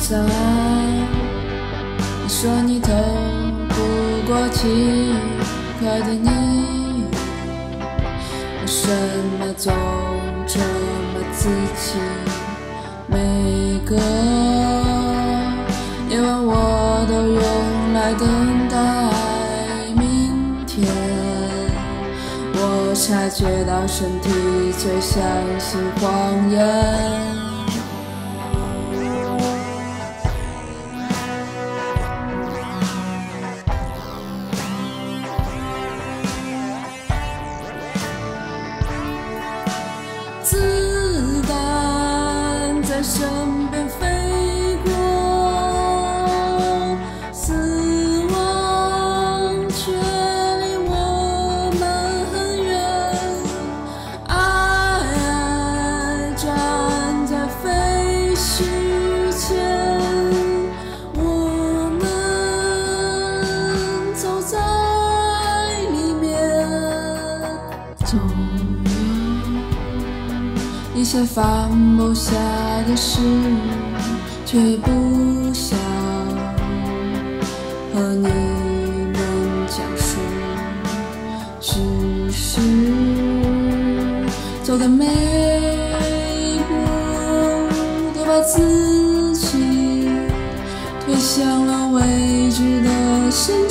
你说你透不过气，快点你，为什么总这么自欺？每个夜晚我都用来等待明天。我察觉到身体最相信谎言。一些放不下的事，却不想和你们讲述，只是走的每一步都把自己推向了未知的深